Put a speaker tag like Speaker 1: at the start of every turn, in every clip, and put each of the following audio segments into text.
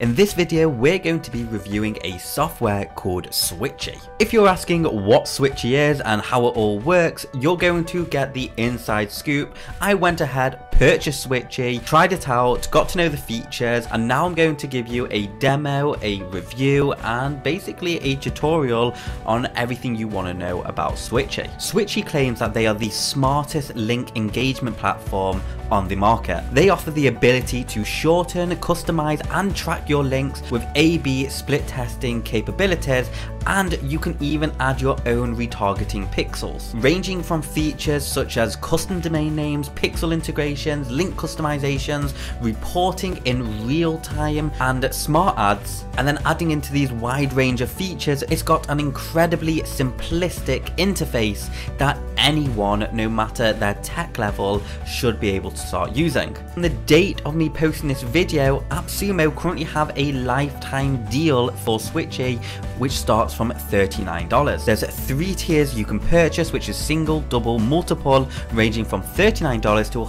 Speaker 1: In this video, we're going to be reviewing a software called Switchy. If you're asking what Switchy is and how it all works, you're going to get the inside scoop. I went ahead, purchased Switchy, tried it out, got to know the features, and now I'm going to give you a demo, a review, and basically a tutorial on everything you want to know about Switchy. Switchy claims that they are the smartest link engagement platform on the market. They offer the ability to shorten, customize, and track your links with A-B split testing capabilities and you can even add your own retargeting pixels, ranging from features such as custom domain names, pixel integrations, link customizations, reporting in real time, and smart ads. And then adding into these wide range of features, it's got an incredibly simplistic interface that anyone, no matter their tech level, should be able to start using. On the date of me posting this video, AppSumo currently have a lifetime deal for Switchy, which starts from $39. There's three tiers you can purchase, which is single, double, multiple, ranging from $39 to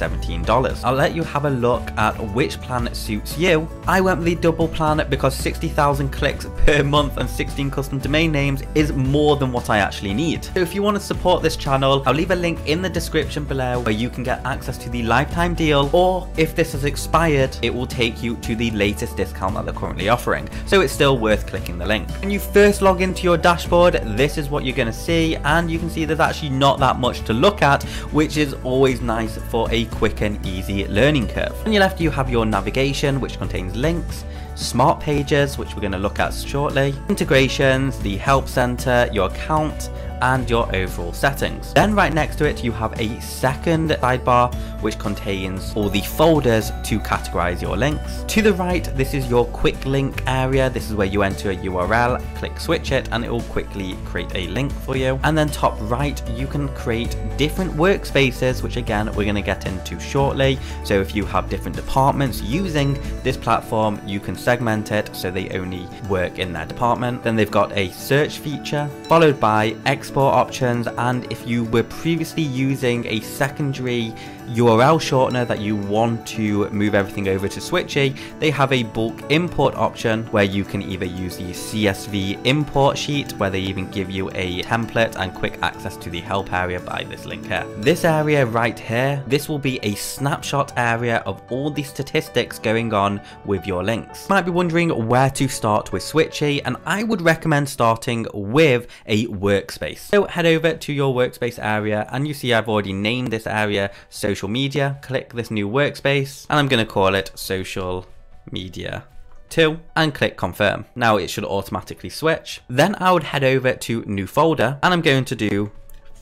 Speaker 1: $117. I'll let you have a look at which plan suits you. I went with the double plan because 60,000 clicks per month and 16 custom domain names is more than what I actually need. So if you want to support this channel, I'll leave a link in the description below where you can get access to the lifetime deal, or if this has expired, it will take you to the latest discount that they're currently offering. So it's still worth clicking the link. When you first log into your dashboard, this is what you're going to see. And you can see there's actually not that much to look at, which is always nice for a quick and easy learning curve. On your left, you have your navigation, which contains links smart pages, which we're going to look at shortly, integrations, the help center, your account, and your overall settings. Then right next to it you have a second sidebar which contains all the folders to categorize your links. To the right this is your quick link area, this is where you enter a URL, click switch it and it will quickly create a link for you. And then top right you can create different workspaces which again we're going to get into shortly. So if you have different departments using this platform you can segment it so they only work in their department. Then they've got a search feature followed by export options and if you were previously using a secondary URL shortener that you want to move everything over to Switchy, they have a bulk import option where you can either use the CSV import sheet where they even give you a template and quick access to the help area by this link here. This area right here, this will be a snapshot area of all the statistics going on with your links. You might be wondering where to start with Switchy and I would recommend starting with a workspace. So head over to your workspace area and you see I've already named this area social social media, click this new workspace, and I'm going to call it social media 2 and click confirm. Now it should automatically switch. Then I would head over to new folder and I'm going to do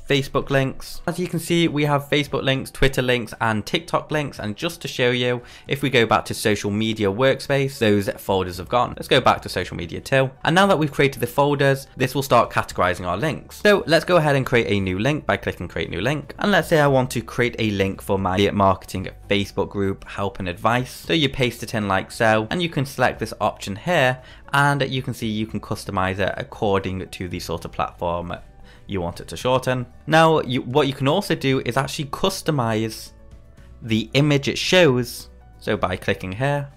Speaker 1: Facebook links. As you can see, we have Facebook links, Twitter links, and TikTok links. And just to show you, if we go back to social media workspace, those folders have gone. Let's go back to social media too. And now that we've created the folders, this will start categorizing our links. So let's go ahead and create a new link by clicking create new link. And let's say I want to create a link for my marketing Facebook group, help and advice. So you paste it in like so, and you can select this option here and you can see you can customize it according to the sort of platform you want it to shorten. Now, you, what you can also do is actually customize the image it shows. So by clicking here,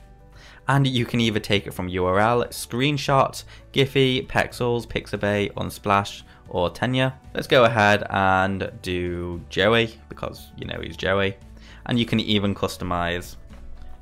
Speaker 1: and you can either take it from URL, screenshot, Giphy, Pexels, Pixabay, Unsplash, or Tenor. Let's go ahead and do Joey, because you know he's Joey. And you can even customize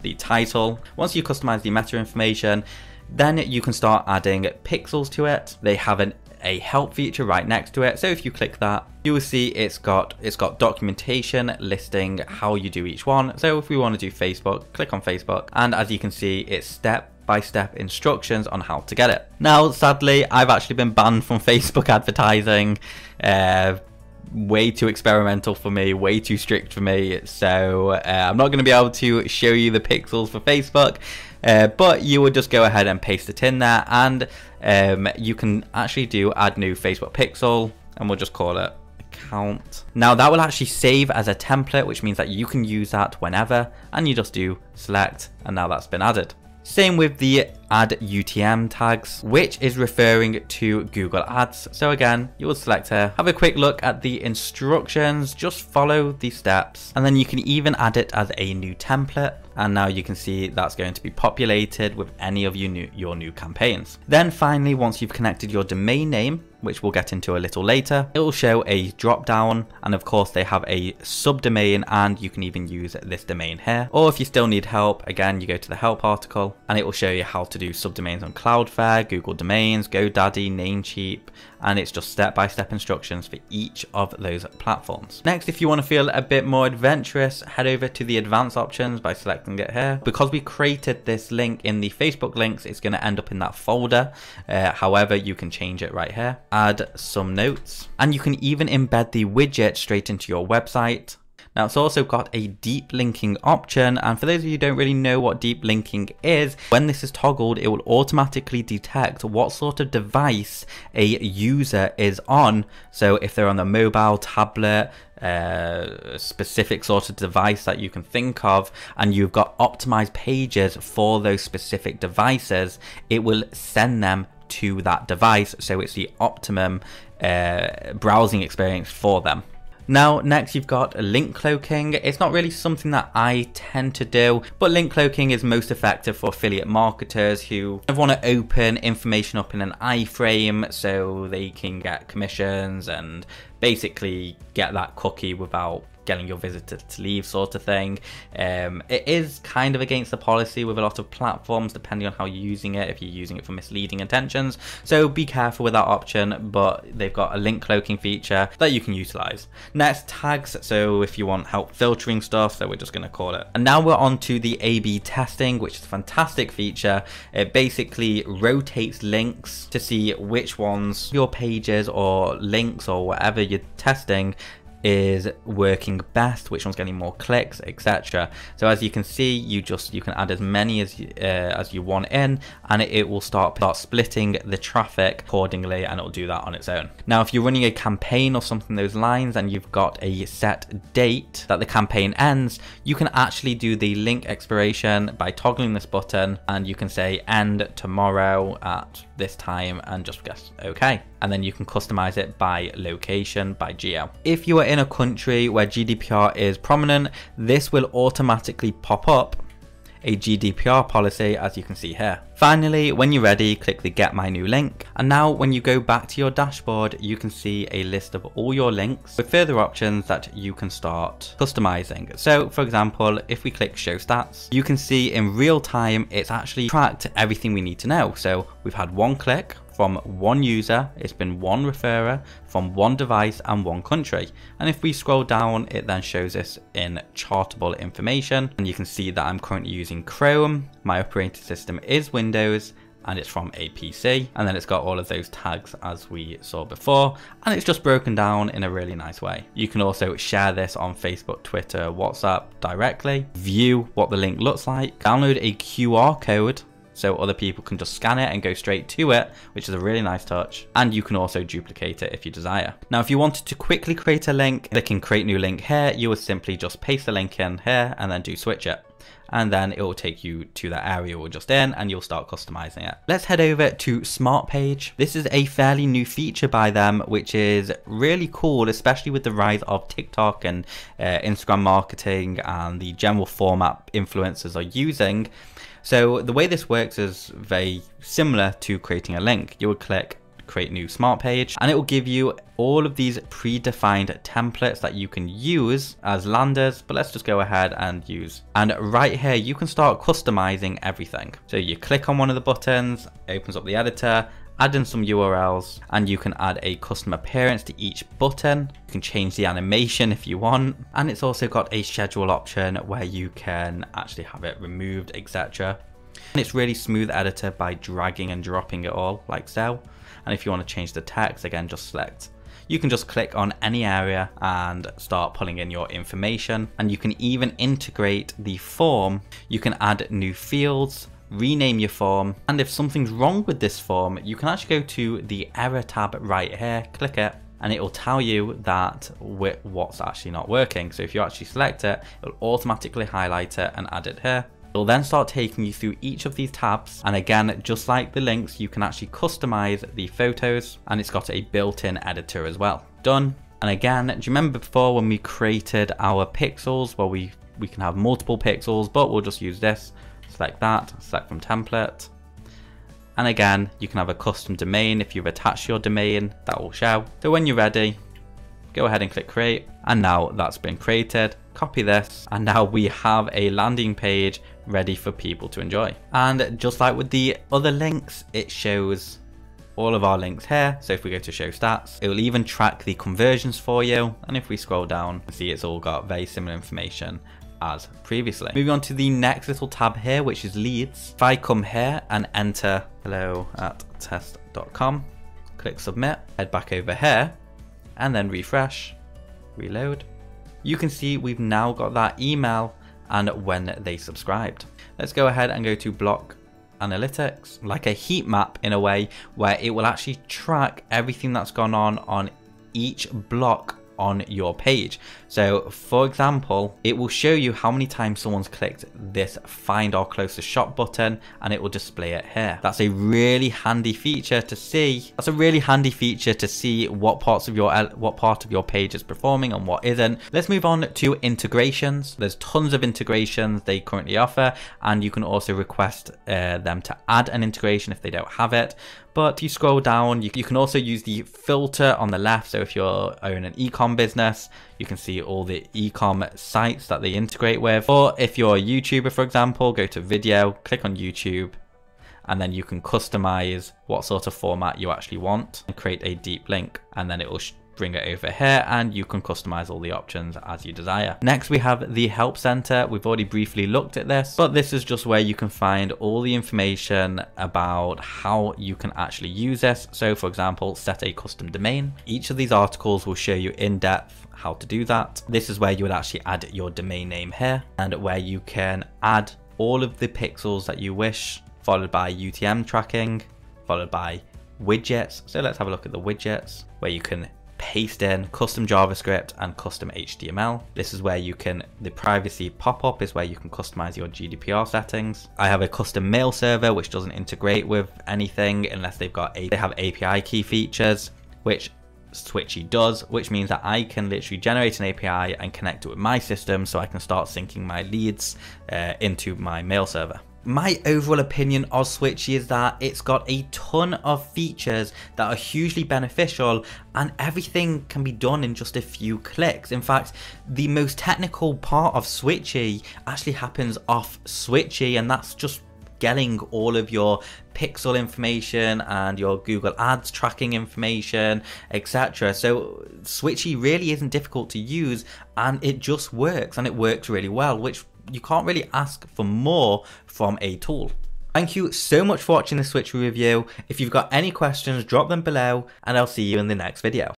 Speaker 1: the title. Once you customize the meta information, then you can start adding pixels to it. They have an a help feature right next to it. So if you click that, you will see it's got it's got documentation listing how you do each one. So if we want to do Facebook, click on Facebook, and as you can see, it's step by step instructions on how to get it. Now, sadly, I've actually been banned from Facebook advertising. Uh, way too experimental for me, way too strict for me. So uh, I'm not going to be able to show you the pixels for Facebook. Uh, but you would just go ahead and paste it in there and um, you can actually do add new Facebook pixel and we'll just call it account. Now that will actually save as a template which means that you can use that whenever and you just do select and now that's been added. Same with the add UTM tags, which is referring to Google Ads. So again, you will select here, have a quick look at the instructions, just follow the steps, and then you can even add it as a new template. And now you can see that's going to be populated with any of your new, your new campaigns. Then finally, once you've connected your domain name, which we'll get into a little later. It will show a drop down and of course they have a subdomain and you can even use this domain here. Or if you still need help, again, you go to the help article and it will show you how to do subdomains on Cloudflare, Google Domains, GoDaddy, Namecheap, and it's just step-by-step -step instructions for each of those platforms. Next, if you want to feel a bit more adventurous, head over to the advanced options by selecting it here. Because we created this link in the Facebook links, it's going to end up in that folder. Uh, however, you can change it right here. Add some notes, and you can even embed the widget straight into your website. Now it's also got a deep linking option and for those of you who don't really know what deep linking is, when this is toggled it will automatically detect what sort of device a user is on. So if they're on the mobile, tablet, uh, specific sort of device that you can think of and you've got optimized pages for those specific devices, it will send them to that device so it's the optimum uh, browsing experience for them. Now, next you've got link cloaking. It's not really something that I tend to do, but link cloaking is most effective for affiliate marketers who want to open information up in an iframe so they can get commissions and basically get that cookie without getting your visitor to leave sort of thing. Um, it is kind of against the policy with a lot of platforms depending on how you're using it, if you're using it for misleading intentions. So be careful with that option, but they've got a link cloaking feature that you can utilize. Next, tags. So if you want help filtering stuff, so we're just going to call it. And now we're on to the A-B testing, which is a fantastic feature. It basically rotates links to see which ones your pages or links or whatever you're testing is working best, which one's getting more clicks, etc. So as you can see, you just you can add as many as uh, as you want in, and it, it, will start start splitting the traffic accordingly, and it'll do that on its own. Now, if you're running a campaign or something those lines, and you've got a set date that the campaign ends, you can actually do the link expiration by toggling this button, and you can say end tomorrow at this time, and just guess okay and then you can customize it by location, by geo. If you are in a country where GDPR is prominent, this will automatically pop up a GDPR policy as you can see here. Finally, when you're ready, click the get my new link. And now when you go back to your dashboard, you can see a list of all your links with further options that you can start customizing. So for example, if we click show stats, you can see in real time, it's actually tracked everything we need to know. So we've had one click, from one user, it's been one referrer from one device and one country. And if we scroll down, it then shows us in chartable information. And you can see that I'm currently using Chrome. My operating system is Windows and it's from a PC and then it's got all of those tags as we saw before and it's just broken down in a really nice way. You can also share this on Facebook, Twitter, WhatsApp directly, view what the link looks like, download a QR code so other people can just scan it and go straight to it, which is a really nice touch. And you can also duplicate it if you desire. Now, if you wanted to quickly create a link, clicking create new link here, you would simply just paste the link in here and then do switch it and then it will take you to that area we're just in and you'll start customizing it. Let's head over to Smart Page. This is a fairly new feature by them, which is really cool, especially with the rise of TikTok and uh, Instagram marketing and the general format influencers are using. So the way this works is very similar to creating a link. You would click create new smart page and it will give you all of these predefined templates that you can use as landers but let's just go ahead and use and right here you can start customizing everything so you click on one of the buttons opens up the editor add in some URLs and you can add a custom appearance to each button. You can change the animation if you want. And it's also got a schedule option where you can actually have it removed, etc. And it's really smooth editor by dragging and dropping it all like so. And if you want to change the text, again, just select. You can just click on any area and start pulling in your information. And you can even integrate the form. You can add new fields rename your form. And if something's wrong with this form you can actually go to the error tab right here click it and it will tell you that what's actually not working. So if you actually select it it'll automatically highlight it and add it here It'll then start taking you through each of these tabs and again just like the links you can actually customize the photos and it's got a built-in editor as well. Done. And again, do you remember before when we created our pixels where we, we can have multiple pixels but we'll just use this. Select that, select from template. And again, you can have a custom domain if you've attached your domain, that will show. So when you're ready, go ahead and click create. And now that's been created, copy this. And now we have a landing page ready for people to enjoy. And just like with the other links, it shows all of our links here. So if we go to show stats, it will even track the conversions for you. And if we scroll down, see it's all got very similar information as previously. Moving on to the next little tab here, which is leads. If I come here and enter hello at test.com, click submit, head back over here and then refresh, reload. You can see we've now got that email and when they subscribed. Let's go ahead and go to block analytics, like a heat map in a way where it will actually track everything that's gone on on each block on your page. So for example, it will show you how many times someone's clicked this find our closest shop button and it will display it here. That's a really handy feature to see. That's a really handy feature to see what parts of your what part of your page is performing and what isn't. Let's move on to integrations. There's tons of integrations they currently offer and you can also request uh, them to add an integration if they don't have it. But if you scroll down, you, you can also use the filter on the left. So if you're own an ecom business, you can see all the ecom sites that they integrate with. Or if you're a YouTuber, for example, go to video, click on YouTube, and then you can customize what sort of format you actually want and create a deep link and then it will bring it over here and you can customize all the options as you desire. Next we have the help center. We've already briefly looked at this, but this is just where you can find all the information about how you can actually use this. So for example, set a custom domain. Each of these articles will show you in depth how to do that. This is where you would actually add your domain name here and where you can add all of the pixels that you wish, followed by UTM tracking, followed by widgets. So let's have a look at the widgets where you can paste in custom JavaScript and custom HTML. This is where you can, the privacy pop-up is where you can customize your GDPR settings. I have a custom mail server which doesn't integrate with anything unless they've got, a, they have API key features, which Switchy does, which means that I can literally generate an API and connect it with my system so I can start syncing my leads uh, into my mail server my overall opinion of Switchy is that it's got a ton of features that are hugely beneficial and everything can be done in just a few clicks. In fact, the most technical part of Switchy actually happens off Switchy and that's just getting all of your pixel information and your Google Ads tracking information, etc. So Switchy really isn't difficult to use and it just works and it works really well, which you can't really ask for more from a tool. Thank you so much for watching the Switch review. If you've got any questions, drop them below and I'll see you in the next video.